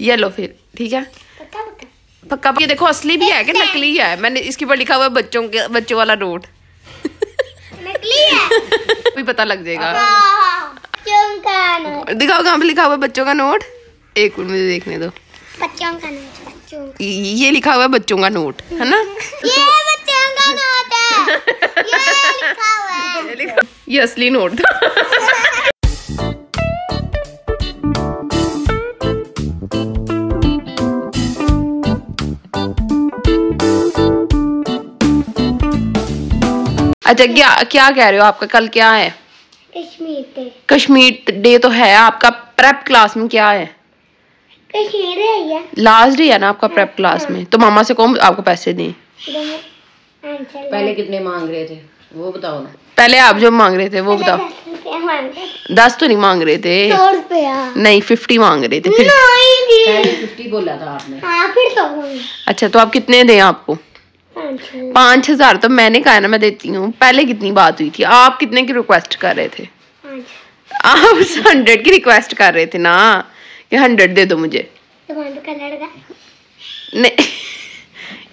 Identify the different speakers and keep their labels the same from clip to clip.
Speaker 1: ये लो फिर ठीक है?
Speaker 2: पक्का पक्का।
Speaker 1: पक्का ये देखो असली भी है कि नकली है? मैंने इसके ऊपर लिखा हुआ है बच्चों के बच्चों वाला नोट
Speaker 2: नकली है।
Speaker 1: भी पता लग जाएगा।
Speaker 2: बच्चों का नोट
Speaker 1: दिखाओ कहाँ पे लिखा हुआ है बच्चों का नोट एक मिनट मुझे देखने दो।
Speaker 2: बच्चों का नोट बच्चों का।
Speaker 1: ये लिखा हुआ है बच्चों का नोट है ना?
Speaker 2: ये बच्चों का नोट है। ये लिखा हुआ है।
Speaker 1: ये असली नोट था। अच्छा क्या क्या कह रहे हो आपका? कल क्या है?
Speaker 2: कश्मीर से
Speaker 1: कश्मीर डे तो है आपका। प्रेप क्लास में क्या है?
Speaker 2: कश्मीर है
Speaker 1: लास्ट डे है ना आपका प्रेप क्लास में? तो मामा से कौन आपको पैसे दें।
Speaker 3: पहले कितने मांग रहे थे? वो बताओ ना।
Speaker 1: पहले आप जो मांग रहे थे वो बताओ।
Speaker 2: दस
Speaker 1: तो नहीं मांग रहे थे। नहीं फिफ्टी मांग रहे थे फिर
Speaker 3: फिफ्टी बोला था आपने।
Speaker 2: हाँ फिर
Speaker 1: अच्छा तो आप कितने दें आपको? पाँच हज़ार तो मैंने कहा ना मैं देती हूँ। पहले कितनी बात हुई थी? आप कितने की रिक्वेस्ट कर रहे थे? आप हंड्रेड की रिक्वेस्ट कर रहे थे ना? कि हंड्रेड दे दो मुझे।
Speaker 2: का
Speaker 1: नहीं।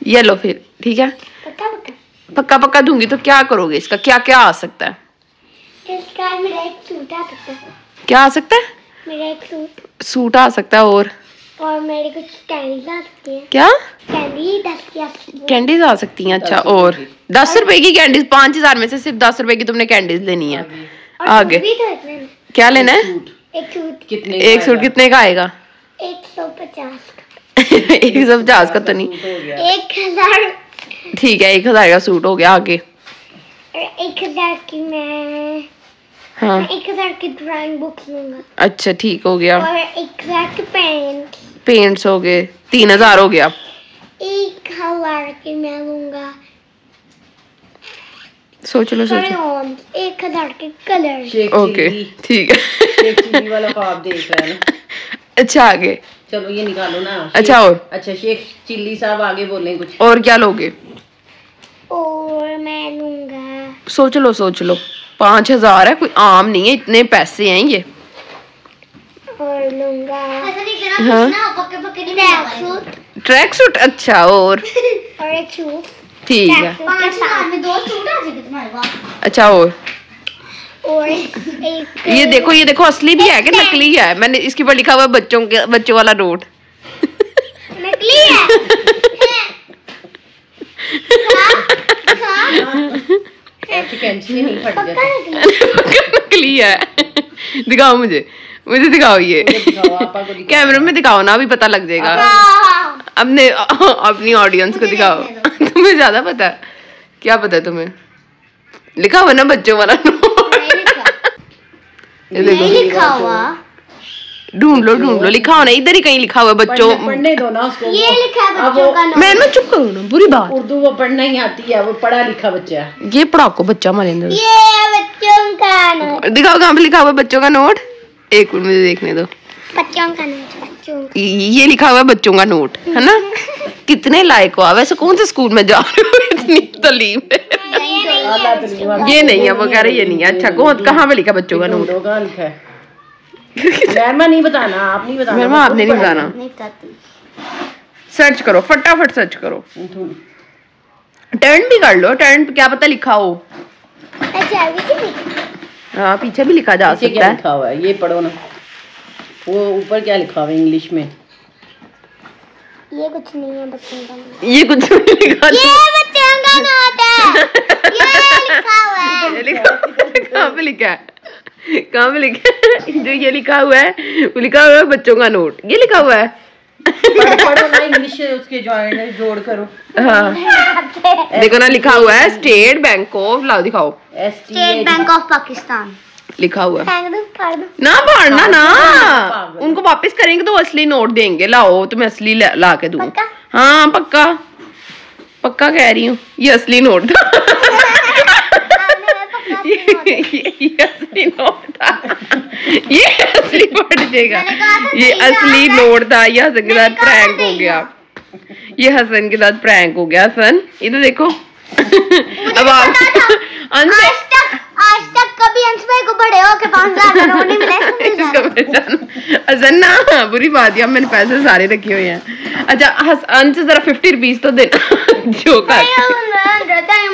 Speaker 1: ये लो फिर ठीक है?
Speaker 2: पक्का पक्का?
Speaker 1: पक्का पक्का दूँगी तो क्या करोगे इसका? क्या क्या आ सकता है?
Speaker 2: इसका मेरा एक सूट आ सकता है।
Speaker 1: क्या आ सकता है?
Speaker 2: मेरा एक सूट
Speaker 1: सूट आ सकता है और?
Speaker 2: और मेरे कुछ कैंडीज आ सकती है।
Speaker 1: क्या?
Speaker 2: कैंडी दस की आ सकती है
Speaker 1: कैंडीज आ सकती हैं अच्छा और दस रुपए की कैंडीज पाँच हज़ार में से सिर्फ़ दस रुपए की तुमने कैंडीज लेनी है। आगे।
Speaker 2: तो
Speaker 1: क्या लेना है?
Speaker 2: एक सूट।
Speaker 3: कितने
Speaker 1: एक सूट कितने का आएगा?
Speaker 2: एक सौ पचास का।
Speaker 1: एक सौ पचास का तो नहीं।
Speaker 2: एक हज़ार
Speaker 1: ठीक है एक हज़ार का सूट हो गया आगे।
Speaker 2: एक हज़ार की मैं
Speaker 1: हाँ।
Speaker 2: एक हज़ार की ड्राइंग बुक्स लूँगा।
Speaker 1: अच्छा ठीक हो गया।
Speaker 2: और एक हज़ार के पेंट
Speaker 1: पेंट्स हो गए। तीन हज़ार हो गया।
Speaker 2: एक हज़ार की मैं लूँगा।
Speaker 1: सोच लो सोचो।
Speaker 2: एक हज़ार के कलर
Speaker 1: ओके ठीक है।
Speaker 3: वाला ख्वाब देख रहा है
Speaker 1: अच्छा आगे।
Speaker 3: चलो ये निकालो ना।
Speaker 1: अच्छा और?
Speaker 3: अच्छा शेख चिल्ली साहब आगे बोले कुछ।
Speaker 1: और क्या लोगे?
Speaker 2: और मैं लूँगा।
Speaker 1: सोच लो सोच लो। पाँच हज़ार है कोई आम नहीं है इतने पैसे हैं ये। हाँ।
Speaker 2: ट्रैक सूट
Speaker 1: अच्छा और?
Speaker 2: और एक सूट।
Speaker 1: ठीक है।
Speaker 2: पाँच हज़ार में दो सूट आ जाएँगे तुम्हारे पास।
Speaker 1: अच्छा और?
Speaker 2: और
Speaker 1: ये देखो ये देखो असली भी है कि नकली। है? मैंने इसके ऊपर लिखा हुआ बच्चों के बच्चों वाला नोट।
Speaker 2: नकली है।
Speaker 3: ऐसे कैंची नहीं फट
Speaker 2: पक्का नकली
Speaker 1: नकली है। दिखाओ मुझे। मुझे दिखाओ ये। कैमरे में दिखाओ ना अभी पता लग जाएगा।
Speaker 2: हाँ।
Speaker 1: अपने अपनी ऑडियंस को दिखाओ। तुम्हें ज़्यादा पता है। क्या पता है तुम्हें? लिखा हुआ ना बच्चों वाला। नोट ये देखो।
Speaker 2: लिखा हुआ।
Speaker 1: ढूंढ लो ढूंढ लो। लिखा होना इधर ही कहीं लिखा हुआ बच्चों
Speaker 3: पढ़ने दो ना उसको।
Speaker 2: ये लिखा है बच्चों का नाम।
Speaker 1: मैं ना चुप करो ना बुरी बात।
Speaker 3: उर्दू वो पढ़ना ही आती है वो पढ़ा लिखा बच्चा है।
Speaker 1: ये पढ़ाओ बच्चा हमारे अंदर।
Speaker 2: ये बच्चों का नोट
Speaker 1: दिखाओ कहाँ पे लिखा हुआ बच्चों का नोट। एक मिनट मुझे देखने दो।
Speaker 2: बच्चों का नोट बच्चों
Speaker 1: ये लिखा हुआ है बच्चों का नोट है ना? कितने लायक हो आप। वैसे कौन से स्कूल में जा रहे हो? इतनी तलीम है। ये नहीं है। वो कह रहे ये नहीं है। अच्छा कौन कहाँ पे लिखा बच्चों का नोट?
Speaker 3: नहीं बताना आप नहीं बताना
Speaker 1: आपने नहीं बताना।
Speaker 2: नहीं बताती।
Speaker 1: सर्च करो फटाफट सर्च करो। टर्न भी कर लो टर्न पे क्या पता लिखा हो।
Speaker 2: अच्छा
Speaker 1: हाँ पीछे भी लिखा जा सकता
Speaker 3: क्या
Speaker 1: है।
Speaker 3: लिखा हुआ है? ये पढ़ो ना। वो ऊपर क्या लिखा हुआ है इंग्लिश में?
Speaker 2: ये कुछ नहीं है बच्चों का
Speaker 1: ये कुछ नहीं लिखा
Speaker 2: ये बच्चों का नोट है। ये लिखा हुआ है।
Speaker 1: ये लिखा कहाँ पे लिखा है? कहाँ पे लिखा जो ये लिखा हुआ है वो लिखा हुआ है बच्चों का नोट। ये लिखा हुआ है।
Speaker 3: पढ़ो ना इंग्लिश उसके जोड़ करो।
Speaker 1: हाँ। देखो ना लिखा हुआ है स्टेट बैंक ऑफ़ लाओ दिखाओ।
Speaker 2: स्टेट बैंक ऑफ़ पाकिस्तान
Speaker 1: लिखा हुआ है। ना पढ़ना ना। उनको वापस करेंगे तो असली नोट देंगे। लाओ तो मैं असली ला, ला के दूँ। हाँ पक्का। पक्का कह रही हूँ ये असली नोट। था ये। असली नोट था। ये असली पड़ जाएगा ये असली नोट था। ये हसन के साथ प्रैंक हो गया। ये हसन के साथ प्रैंक हो गया हसन। इधर देखो। अब आप अंश
Speaker 2: आज तक आज तक कभी अंश भाई को बड़े होके पाँच हज़ार
Speaker 1: ना बुरी बात है। मैंने पैसे सारे रखे हुए हैं। अच्छा हस अंश जरा फिफ्टी रुपीज़ तो देना। जो कर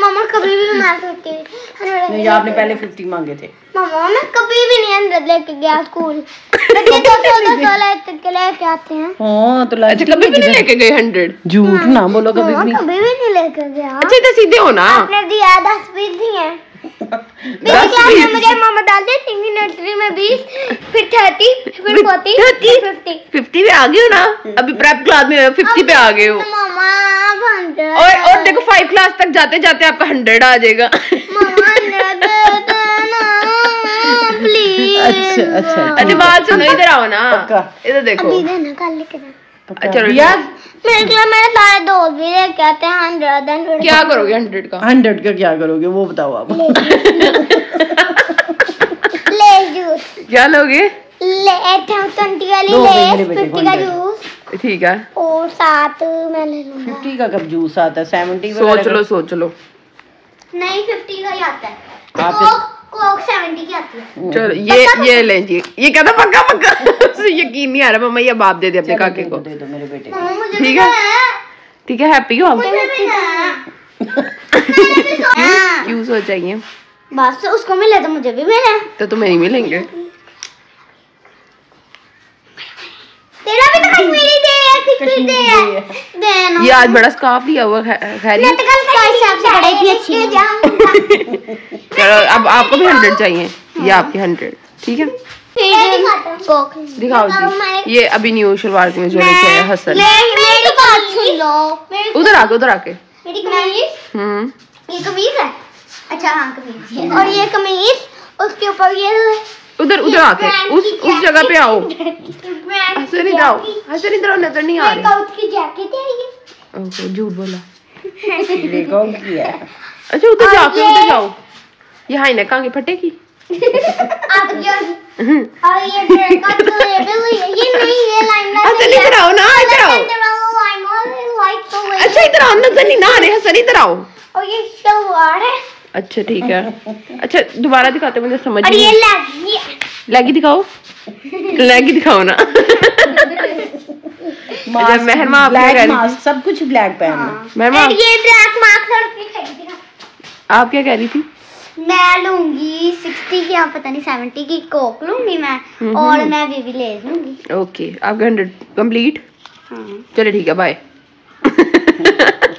Speaker 2: मामा कभी भी मैं सोचती
Speaker 3: नहीं आपने पहले फिफ्टी मांगे थे।
Speaker 2: मामा मैं कभी भी नहीं अंदर लेके गया स्कूल। बच्चे तो सोलह तक लेके आते हैं।
Speaker 3: हाँ तो
Speaker 1: अच्छा कभी भी नहीं लेके गए हंड्रेड
Speaker 3: झूठ ना बोलो कभी भी
Speaker 2: कभी भी नहीं लेके गया।
Speaker 1: अच्छा इधर सीधे हो ना।
Speaker 2: आपने दिया दस बीस दिए मेरी क्लास में मुझे मामा डालते थे नर्सरी में बीस फिर थर्टी फिर फोर्टी फिफ्टी
Speaker 1: फिफ्टी पे आ गए हो ना? अभी प्रेप क्लास में फिफ्टी पे आ गए हो।
Speaker 2: मामा
Speaker 1: और और देखो फाइव क्लास तक जाते जाते आपका हंड्रेड आ जाएगा
Speaker 2: मामा हंड्रेड प्लीज़
Speaker 3: अच्छा अच्छा
Speaker 1: अच्छा बात सुनो इधर आओ ना।
Speaker 3: पक्का।
Speaker 1: इधर देखो।
Speaker 2: अभी देना कल लेके देना
Speaker 3: पक्का।
Speaker 1: चलो
Speaker 3: भैया
Speaker 2: मेरे क्लास मेरे सारे दोस्त भी लेके आते हैं हंड्रेड हंड्रेड
Speaker 1: क्या करोगे हंड्रेड का?
Speaker 3: हंड्रेड का क्या करोगे वो बताओ आप।
Speaker 2: ले जूस।
Speaker 1: क्या लोगे?
Speaker 2: ले ट्वेंटी वाली
Speaker 3: दो भाई
Speaker 2: ले
Speaker 3: मेरे बेटे को
Speaker 2: फिफ्टी का
Speaker 3: 100
Speaker 2: जूस।
Speaker 1: ठीक है।
Speaker 2: और सात मैं ले लूँगा।
Speaker 3: फिफ्टी का कब जूस आता है? सेवेंटी
Speaker 1: सोच लो सोच लो।
Speaker 2: नहीं फिफ्टी का ही आता है।
Speaker 3: आप-
Speaker 2: है।
Speaker 1: चलो ये ये ले जी ये कहता पक्का पक्का। उसे यकीन नहीं आ रहा मम्मा ये बाप दे दे अपने काके को।
Speaker 3: दे दो मेरे बेटे को।
Speaker 2: मामा मुझे
Speaker 1: ठीक
Speaker 2: भी
Speaker 1: है। ठीक है हैप्पी हो? आप
Speaker 2: है।
Speaker 1: क्यों? चाहिए
Speaker 2: बस उसको मिले तो मुझे भी मिले।
Speaker 1: तो तुम्हें नहीं मिलेंगे
Speaker 2: तेरा भी तो कश्मीरी दे फिफ्टी दे
Speaker 3: कश्मीरी है।
Speaker 2: देना
Speaker 1: ये आज बड़ा स्कार्फ लिया हुआ है खैरियत
Speaker 2: तो कल का हिसाब से बड़े भी अच्छी है
Speaker 1: चलो अब आपको भी हंड्रेड चाहिए ये आपके हंड्रेड ठीक है? दिखाओ जी ये अभी न्यू शलवार में जो लेके आया हसन
Speaker 2: मेरी बात सुन लो।
Speaker 1: उधर आके उधर आके।
Speaker 2: कमीज?
Speaker 1: हम्म।
Speaker 2: ये कमीज है? अच्छा हाँ कमीज। और ये कमीज उसके ऊपर ये
Speaker 1: उधर उधर आके उस उस जगह पे आओ। हसन इधर आओ हसन इधर आओ नज़र नहीं आ रहे।
Speaker 2: काउच की जैकेट है ये।
Speaker 1: ओके झूठ बोला। अच्छा उधर जाके उधर जाओ। ये हाई नेक आगे फटेगी।
Speaker 2: आप जो और ये ड्रेस का जो लेबल है ये नहीं ये लाइन
Speaker 1: हसन इधर आओ ना इधर आओ। अच्छा इधर आओ नज़र नहीं ना आ रहे हसन इधर आओ।
Speaker 2: और ये सलवार है।
Speaker 1: अच्छा ठीक है। अच्छा दोबारा दिखाते मुझे समझ
Speaker 2: और ये लगी
Speaker 1: दिखाओ। लेगी दिखाओ ना। मेहरमा आप क्या कह रही थी?
Speaker 3: सब कुछ ब्लैक पहनना
Speaker 1: मेहरमा
Speaker 2: ये ब्लैक ना
Speaker 1: आप क्या कह रही थी?
Speaker 2: मैं लूँगी सिक्सटी की या पता नहीं सेवेंटी की कोक लूँगी मैं
Speaker 1: हम्म।
Speaker 2: और मैं बेबी ले लूँगी।
Speaker 1: ओके आपका हंड्रेड कंप्लीट चलो ठीक है bye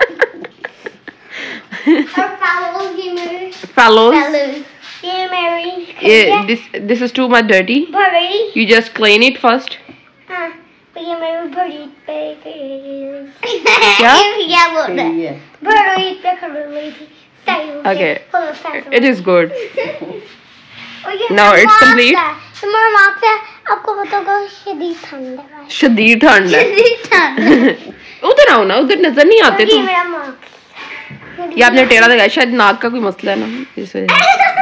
Speaker 2: और fellows ये मेरे
Speaker 1: fellows
Speaker 2: fellows ये मेरी
Speaker 1: ये this this is too much dirty
Speaker 2: भरी
Speaker 1: you just clean it first
Speaker 2: हाँ तो ये मेरी भरी पे
Speaker 1: क्या?
Speaker 2: ये क्या बोल रहा है
Speaker 3: सही है
Speaker 2: भरी पे खड़ी हुई थी सही हो गया,
Speaker 1: Okay.
Speaker 2: full of sense।
Speaker 1: it is good
Speaker 2: और ये
Speaker 1: Now
Speaker 2: मेरा
Speaker 1: it's
Speaker 2: marks
Speaker 1: complete.
Speaker 2: है, ये मेरा marks है आपको बताऊंगा शदीद ठंड है भाई।
Speaker 1: शदीद ठंड है
Speaker 2: शदीद ठंड है।
Speaker 1: उधर आओ ना उधर नजर नहीं आते
Speaker 2: और ये
Speaker 1: तुम
Speaker 2: मेरा marks
Speaker 1: ये आपने टेढ़ा लगाया शायद नाक का कोई मसला है ना इस वजह